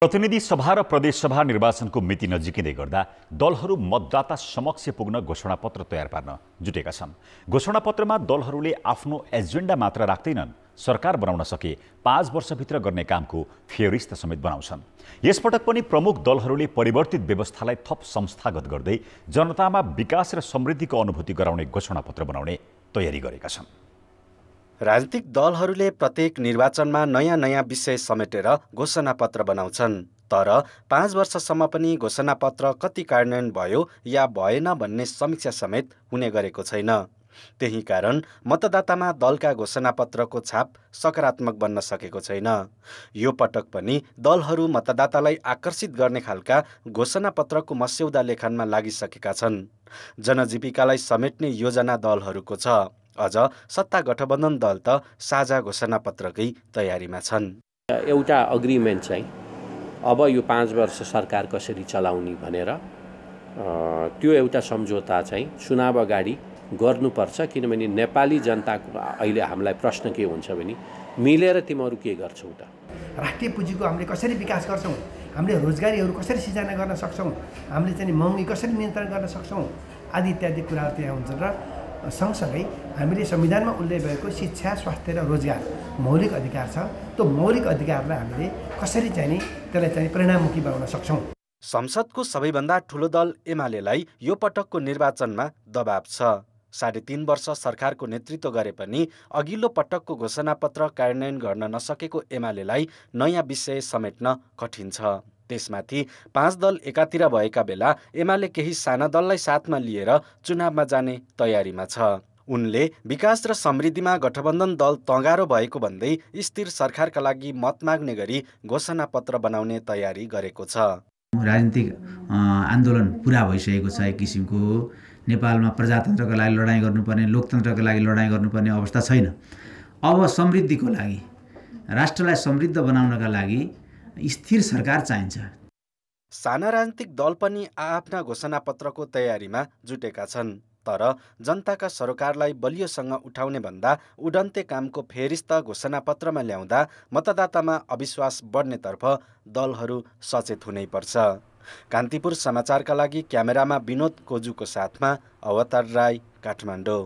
प्रतिनिधि सभा र प्रदेशसभा निर्वाचनको मिति नजिकिँदै गर्दा दलहरू मतदाता समक्ष पुग्न घोषणापत्र तयार पार्न जुटेका छन्। घोषणापत्रमा दलहरूले आफ्नो एजेन्डा मात्र राख्दैनन् सरकार बनाउन सके पाँच वर्षभित्र गर्ने कामको फेरिस्त समेत बनाउँछन्। यसपटक पनि प्रमुख दलहरूले परिवर्तित व्यवस्थालाई थप संस्थागत गर्दै जनतामा विकास र समृद्धिको अनुभूति गराउने घोषणापत्र बनाउने तयारी गरेका छन्। राजनीतिक दलहरूले प्रत्येक निर्वाचनमा नयाँ नयाँ विषय समेटेर घोषणापत्र बनाउँछन् तर पाँच वर्षसम्म पनि घोषणापत्र कति कार्यान्वयन भयो या भएन भन्ने समीक्षा समेत हुने गरेको छैन। त्यही कारण मतदातामा दलका घोषणापत्रको छाप सकारात्मक बन्न सकेको छैन। यो पटक पनि दलहरू मतदातालाई आकर्षित गर्ने खालका घोषणापत्रको मस्यौदा लेखनमा लागिसकेका छन्। जनजीविकालाई समेट्ने योजना दलहरूको छ। अझ सत्ता गठबन्धन दल त साझा घोषणापत्रकै तयारीमा छन्। एउटा अग्रिमेन्ट चाहिँ अब यो पाँच वर्ष सरकार कसरी चलाउने भनेर त्यो एउटा सम्झौता चाहिँ चुनाव अगाडि गर्नुपर्छ किनभने नेपाली जनताको अहिले हामीलाई प्रश्न के हुन्छ भने मिलेर तिमीहरू के गर्छौ त? राष्ट्रिय पुँजीको हामीले कसरी विकास गर्छौँ? हामीले रोजगारीहरू कसरी सिर्जना गर्न सक्छौँ? हामीले चाहिँ महँगी कसरी नियन्त्रण गर्न सक्छौँ? आदि इत्यादि कुराहरू त्यहाँ हुन्छन् र सँगसँगै हामीले संविधानमा उल्लेख भएको शिक्षा स्वास्थ्य र रोजगार मौलिक अधिकार छ। त्यो मौलिक अधिकारलाई हामीले कसरी चाहिँ नि त्यसलाई चाहिँ परिणाममुखी बनाउन सक्छौँ? संसदको सबैभन्दा ठुलो दल एमालेलाई यो पटकको निर्वाचनमा दबाब छ। साढे तिन वर्ष सरकारको नेतृत्व गरे पनि अघिल्लो पटकको घोषणापत्र कार्यान्वयन गर्न नसकेको एमालेलाई नयाँ विषय समेट्न कठिन छ। त्यसमाथि पाँच दल एकातिर भएका बेला एमाले केही साना दललाई साथमा लिएर चुनावमा जाने तयारीमा छ। उनले विकास र समृद्धिमा गठबन्धन दल तँगारो भएको भन्दै स्थिर सरकारका लागि मत माग्ने गरी घोषणापत्र बनाउने तयारी गरेको छ। राजनीतिक आन्दोलन पुरा भइसकेको छ एक किसिमको। नेपालमा प्रजातन्त्रको लागि लडाइँ गर्नुपर्ने लोकतन्त्रको लागि लडाइँ गर्नुपर्ने अवस्था छैन। अब समृद्धिको लागि राष्ट्रलाई समृद्ध बनाउनका लागि स्थिर सरकार चाहिन्छ। साना राजनीतिक दल पनि आफ्ना घोषणापत्रको तयारीमा जुटेका छन् तर जनताका सरकारलाई बलियोसँग उठाउने भन्दा उडन्ते कामको फेरिस्त घोषणापत्रमा ल्याउँदा मतदातामा अविश्वास बढ्नेतर्फ दलहरू सचेत हुनैपर्छ कान्तिपुर समाचारका लागि क्यामेरामा विनोद कोजुको साथमा अवतार राई काठमाडौँ।